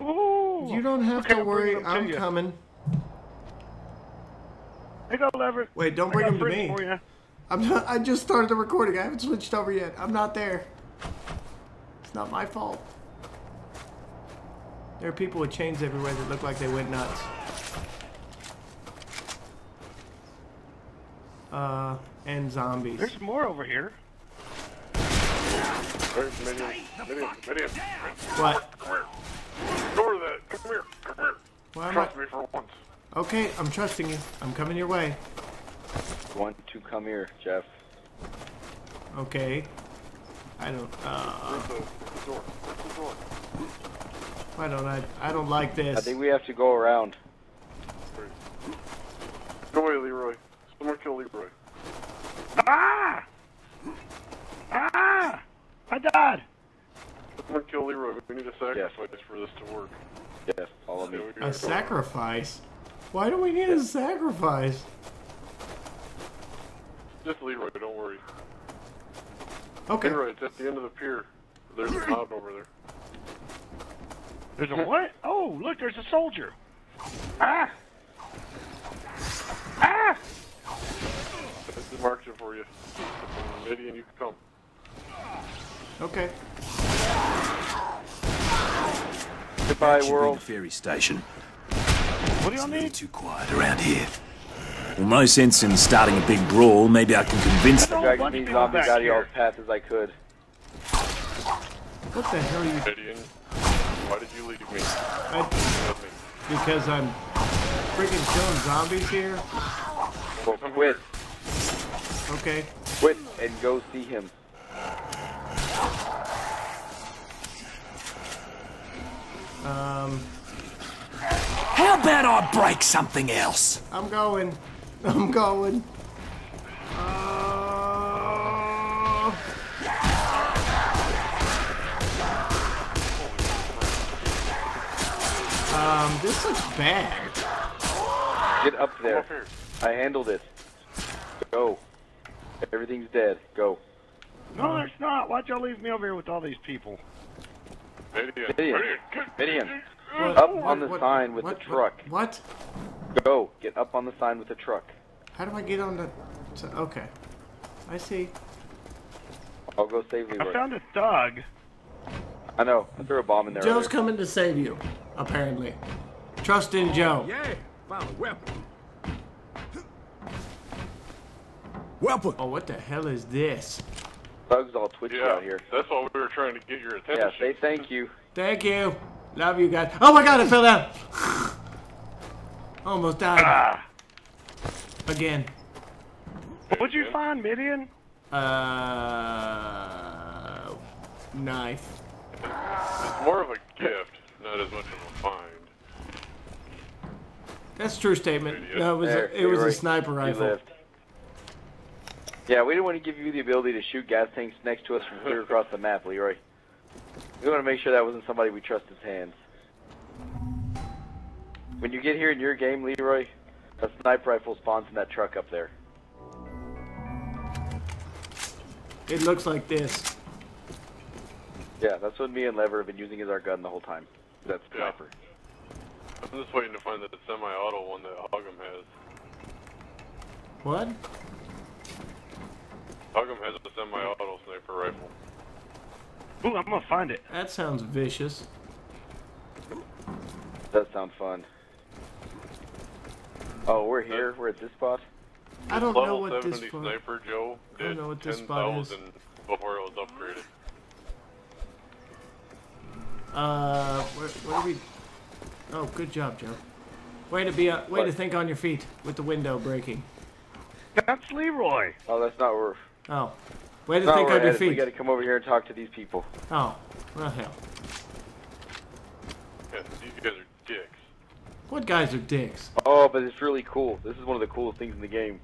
Ooh. You don't have Okay, to I'm worry. to I'm you. coming. Hey, go, Leverett. Wait, don't bring got them to me. I'm not, I just started the recording. I haven't switched over yet. I'm not there. It's not my fault. There are people with chains everywhere that look like they went nuts. Uh, and zombies. There's more over here. Where's Midian? Midian, Midian. What? Come here. Go over that. Come here. Come here. Why am I? Trust me for once. Okay, I'm trusting you. I'm coming your way. Want to come here, Jeff? Okay. I don't. Uh, Where's the, the door? Where's the door? why don't I? I don't like this. I think we have to go around. Wait. Go away, Leroy. Someone kill Leroy. Ah! Ah! I died. Someone kill Leroy. We need a sacrifice for this to work. Yes, follow me. Okay, we A sacrifice. Why do we need a sacrifice? Just Leroy, don't worry. Okay. Leroy, it's at the end of the pier. There's a mountain over there. There's a what? Oh, look, there's a soldier. Ah! Ah! I just marked it for you. Midian, you can come. Okay. Goodbye, Should world. The ferry station. What do y'all It's a little need? too quiet around here. Well, no sense in starting a big brawl. Maybe I can convince There's a whole Dragging bunch of these people zombies back out of y'all's path as I could. What the hell are you? Midian, why did you leave me? I, because I'm freaking killing zombies here. Well, quit. Okay. Quit and go see him. Um, How about I break something else? I'm going. I'm going. Uh, um, this looks bad. Get up there. I handled it. Go. Everything's dead. Go. No, there's not. Why'd y'all leave me over here with all these people? Midian. Midian. get- Midian. What- Up what- on the what- sign with what- the truck. What? Go. Get up on the sign with the truck. How do I get on the? so- Okay. I see. I'll go save I Leroy. found a thug. I know. I threw a bomb in there. Joe's earlier. coming to save you. Apparently. Trust in Joe. Yeah, found a weapon. Weapon. Oh, what the hell is this? Thugs all twitchy Yeah, out here. that's why we were trying to get your attention. Yeah, say thank you. Thank you. Love you guys. Oh my god, I fell down. Almost died. Ah! Again. What'd you find, Midian? Uh, knife. It's more of a gift, not as much of a find. That's a true statement. Idiot. No, it was There, a, it was a Leroy, sniper you rifle. Lived. Yeah, we didn't want to give you the ability to shoot gas tanks next to us from clear across the map, Leroy. We want to make sure that wasn't somebody we trusted's hands. When you get here in your game, Leroy, a sniper rifle spawns in that truck up there. It looks like this. Yeah, that's what me and Lever have been using as our gun the whole time. That Yeah. sniper. I'm just waiting to find the semi-auto one that Hogum has. What? Hogum has a semi-auto sniper rifle. Ooh, I'm gonna find it. That sounds vicious. Does sound fun. Oh, we're here. We're at this spot. I don't know Level what 70 this for. sniper Joe I don't did know what this spot is. before it was upgraded. Uh, where, where do we? Oh, good job, Joe. Way to be, uh, way to think on your feet with the window breaking. That's Leroy. Oh, that's not where. Oh, way to Not think where on we're your headed. We got to come over here and talk to these people. Oh, well hell. Yeah, these guys are dicks. What guys are dicks? Oh, but it's really cool. This is one of the coolest things in the game.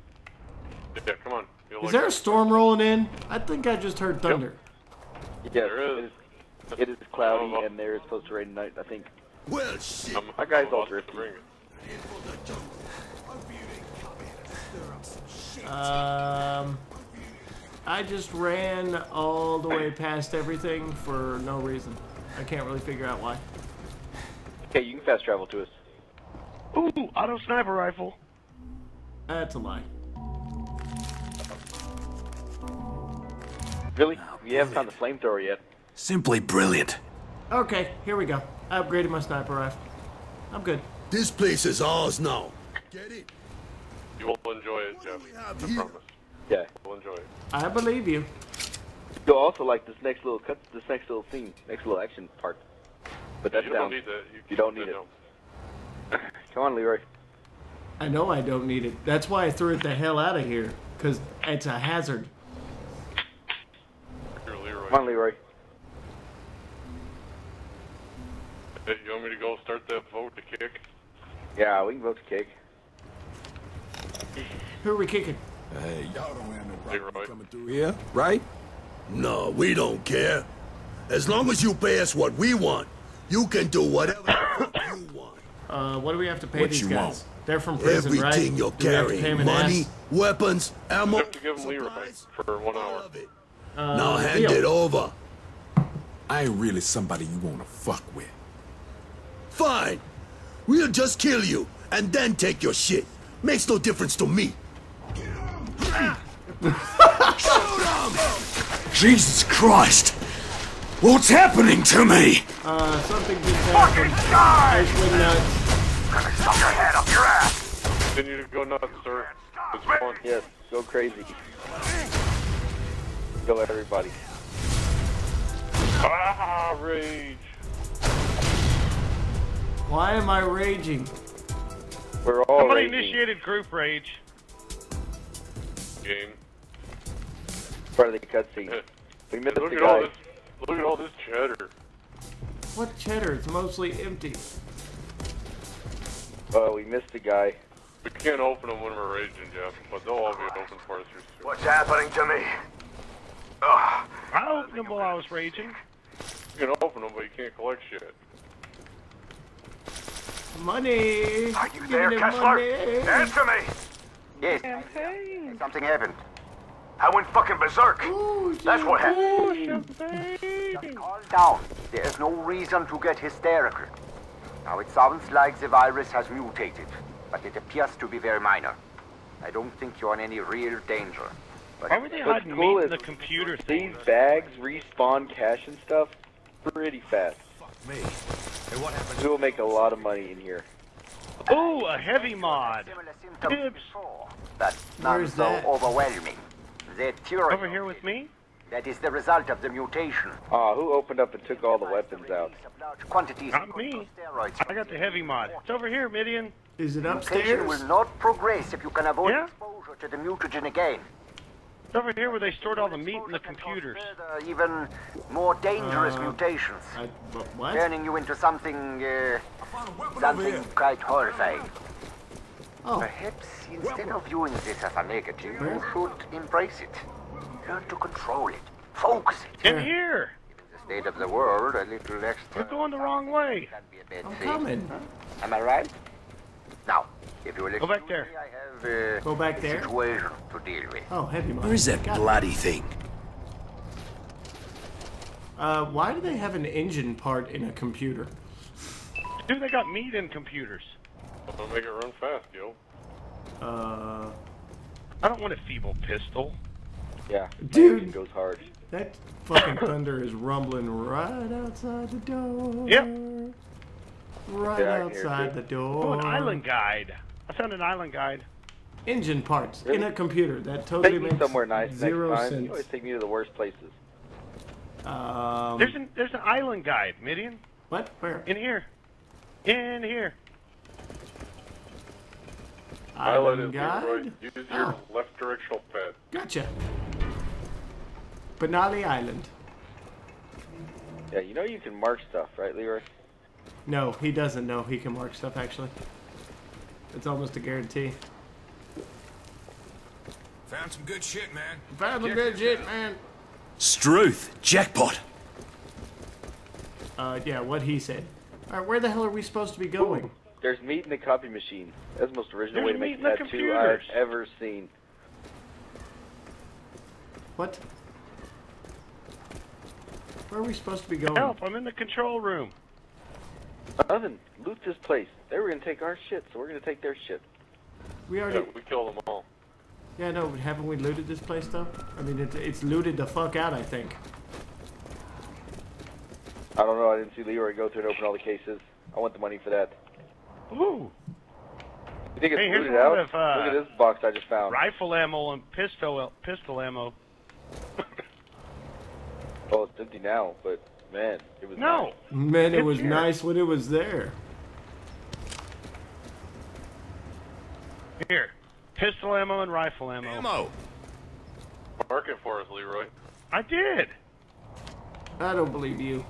Yeah, come on. You'll Is like there a storm rolling in? I think I just heard thunder. Yes, There it is. is. It is cloudy, Oh, and there is supposed to rain tonight. I think. Well, shit. I'm, That guy's I'm all about to bring it. Um, I just ran all the way past everything for no reason. I can't really figure out why. Okay, you can fast travel to us. Ooh, auto sniper rifle. That's a lie. Really? You haven't found the flamethrower yet. Simply brilliant. Okay, here we go. I upgraded my sniper rifle. I'm good. This place is ours now. Get it? You will enjoy it, Jeff. we have I here? promise. Yeah. You'll enjoy it. I believe you. You'll also like this next little cut, this next little scene, next little action part. But that's you down. don't need that. You, You don't need that it. down. Come on, Leroy. I know I don't need it. That's why I threw it the hell out of here. Because it's a hazard. Here, Leroy. Come on, Leroy. Hey, you want me to go start that vote to kick? Yeah, we can vote to kick. Who are we kicking? Hey, y'all don't have no Leroy. problem coming through here, right? No, we don't care. As long as you pay us what we want, you can do whatever you want. Uh, what do we have to pay What these you guys? want? They're from prison, right? Everything you're Do we have to pay carrying, money, ass? weapons, ammo, You have to give him Leroy supplies, for one hour. of it. Uh, now hand Leo. it over. I ain't really somebody you wanna fuck with. Fine. We'll just kill you and then take your shit. Makes no difference to me. Jesus Christ! What's happening to me? Uh, something just happened. Iceland nuts. Gonna suck your head up your ass! Continue to go nuts, sir. It's fun. Yes, go crazy. Go everybody. Ah, rage. Why am I raging? We're all Somebody raging. initiated group rage. Game. part of the cutscene. We missed Look the at all guy. this. Look at all this cheddar. What cheddar? It's mostly empty. Uh, we missed the guy. We can't open them when we're raging, Jeff, but they'll all be open for us soon. What's happening to me? Ugh. I opened them while I was raging. You can open them, but you can't collect shit. Money. Are you Give there, Kessler? money. Answer me! Yes. Something happened. I went fucking berserk. Ooh, That's what happened. Champagne. Calm down. There is no reason to get hysterical. Now, it sounds like the virus has mutated, but it appears to be very minor. I don't think you're in any real danger. But Why were they What's hiding cool meat in is the computer thing? These bags respawn cash and stuff pretty fast. Fuck Me. Hey, what happened? We will make a lot of money in here. Ooh, a heavy mod. Similar symptoms Dibs. but none Where's so that? overwhelming. The tyranny Over here with me? that is the result of the mutation. Ah, who opened up and took all the weapons out? Large quantities Not me. I got the heavy mod. It's over here, Midian. Is it upstairs? Mutation will not progress if you can avoid Yeah? exposure to the mutagen again. It's over here where they stored all the meat in the computers. Even more dangerous Uh, mutations, I, but what? turning you into something, uh, I found a weapon over something quite horrifying. Oh, Perhaps instead of viewing this as a negative, you should embrace it. Learn to control it. Focus it. In here. In the state of the world, a little extra You're going the wrong way. be a bad I'm thing. coming. Am I right? Now, if you will Go back there. me, I have uh, Go back a there. situation to deal with. Oh, heavy mod. Where is that Got it. bloody thing? Uh, why do they have an engine part in a computer? Dude, they got meat in computers. I'll make it run fast, yo. Uh, I don't want a feeble pistol. Yeah, Dude. engine goes hard. that fucking thunder is rumbling right outside the door. Yep. Right Yeah, I can hear it, outside too. the door. Oh, an island guide. I found an island guide. Engine parts in a computer. That totally Take me makes somewhere nice zero next time. sense. You always take me to the worst places. Um, There's an there's an island guide, Midian. what? Where? In here. In here. Highlight Island it, Leroy. guide. Use your Oh. left directional pad. Gotcha. Benali Island. Yeah, you know you can mark stuff, right, Leroy? No, he doesn't know he can mark stuff. Actually, it's almost a guarantee. Found some good shit, man. Found some good shit, man. Struth, jackpot. Uh, yeah, what he said. All right, where the hell are we supposed to be going? There's meat in the copy machine. That's the most original There's way to make in the a tattoo I've ever seen. What? Where are we supposed to be going? Help! I'm in the control room. Nothing. Loot this place. They were gonna take our shit, so we're gonna take their shit. We Yeah, already. we killed them all. Yeah, no, but haven't we looted this place though? I mean, it's it's looted the fuck out. I think. I don't know. I didn't see Leroy go through and open all the cases. I want the money for that. Ooh, You think it's Hey, here's looted a out? of, uh, Look at this box I just found. rifle ammo and pistol pistol ammo. Well, it's empty now, but man, it was No, nice. Man, it was here. nice when it was there. here, pistol ammo and rifle ammo. Ammo. Mark it for us, Leroy. I did. I don't believe you.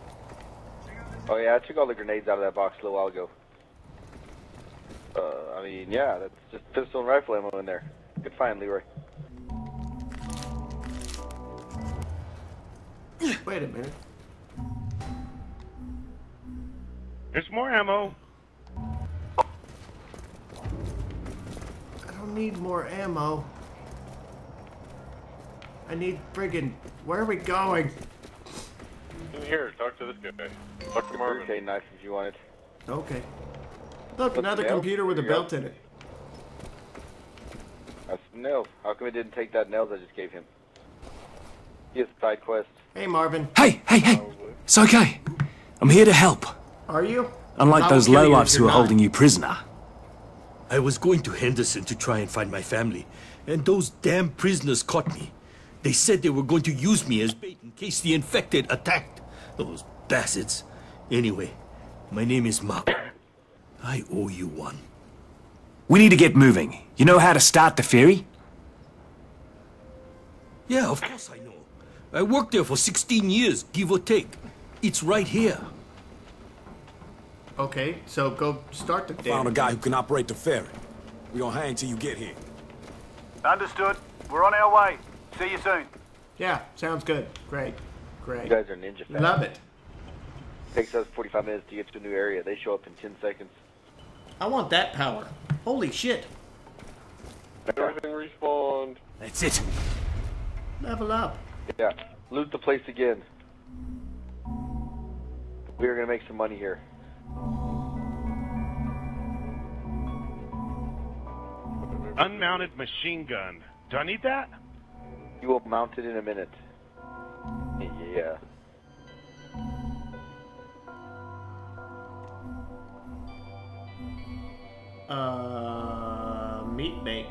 Oh yeah, I took all the grenades out of that box a little while ago. Uh, I mean, yeah, that's just pistol and rifle ammo in there. Good find, Leroy. Wait a minute. There's more ammo. I don't need more ammo. I need friggin' Where are we going? In here, talk to this guy. Talk to Marvin. Okay, knife if you want it. Okay. Look, the another computer with a Here go. belt in it. That's some nails. How come it didn't take that nails I just gave him? He has a side quest. Hey, Marvin. Hey, hey, hey! It's okay. I'm here to help. Are you? Unlike those will kill lowlifes who you're not. holding you prisoner. I was going to Henderson to try and find my family, and those damn prisoners caught me. They said they were going to use me as bait in case the infected attacked. Those bastards. Anyway, my name is Mark. I owe you one. We need to get moving. You know how to start the ferry? Yeah, of course I know. I worked there for 16 years, give or take. It's right here. Okay, so go start the Found a guy who can operate the ferry. We gonna hang till you get here. Understood. We're on our way. See you soon. Yeah, sounds good. Great. Great. You guys are ninja fans. Love it. Takes us 45 minutes to get to a new area. They show up in 10 seconds. I want that power. Holy shit. Everything respawned. That's it. Level up. Yeah, loot the place again. We are gonna make some money here. Unmounted machine gun. Do I need that? You will mount it in a minute. Yeah. Uh, meat bait.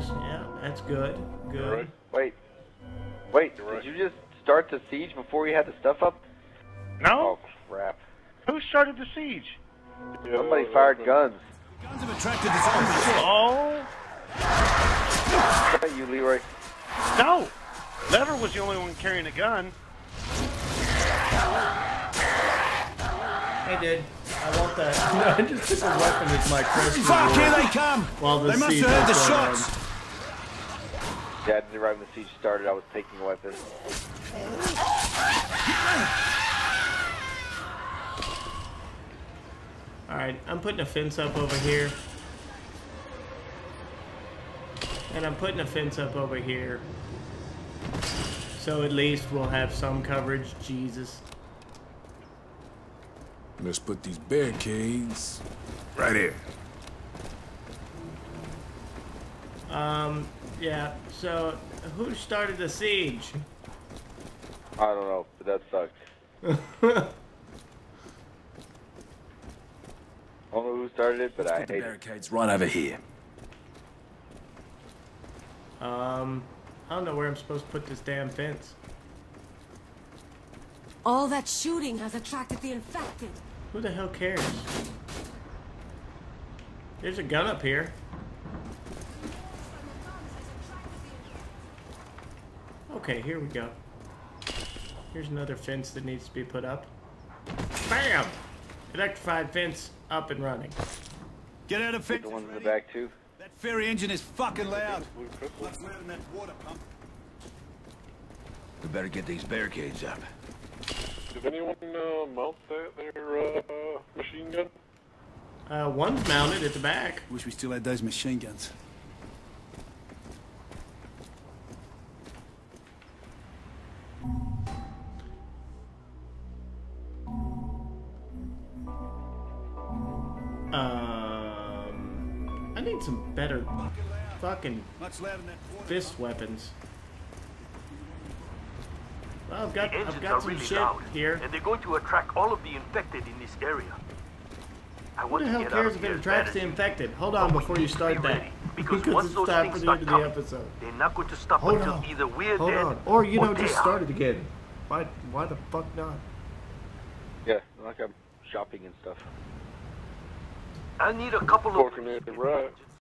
Six. Yeah, that's good. Good. Right. Wait. Wait, right. did you just start the siege before we had the stuff up? No. Oh, crap. Who started the siege? Yeah, Somebody that fired awesome. guns. Guns have attracted the zombies. Oh, oh Is that you, Leroy? no. Lever was the only one carrying a gun. Hey, dude. I want that. No, I just took a weapon as my crest Fuck, here they come! while the They must have heard the shots! going on. Shots. Yeah, I did right when the siege started. I was taking a weapon. Alright, I'm putting a fence up over here. And I'm putting a fence up over here. So at least we'll have some coverage. Jesus. Let's put these barricades right here. Um, yeah, so who started the siege? I don't know, but that sucked. I don't know who started it, but I Put the hate it. barricades right over here. Um, I don't know where I'm supposed to put this damn fence. All that shooting has attracted the infected. Who the hell cares? There's a gun up here. Okay, here we go. Here's another fence that needs to be put up. Bam! Electrified fence up and running. Get out of fence. The ones in the back too. That ferry engine is fucking loud. Blue pistol. that water pump. We better get these barricades up. Did anyone uh, mount that their uh, machine gun? Uh, one's mounted at the back. Wish we still had those machine guns. Um, need some better fucking fist weapons. Well, I've got the I've got some really shit loud, here. and they're going to attract all of the infected in this area. I Who want the hell get out cares of if it attracts the infected? Hold on before you start that. because Because once it's those time for the end of the episode. They're not going to stop Hold until on. either we're Hold dead on. Or, you know, just are. start it again. Why, why the fuck not? Yeah, like I'm shopping and stuff. I need a couple of right.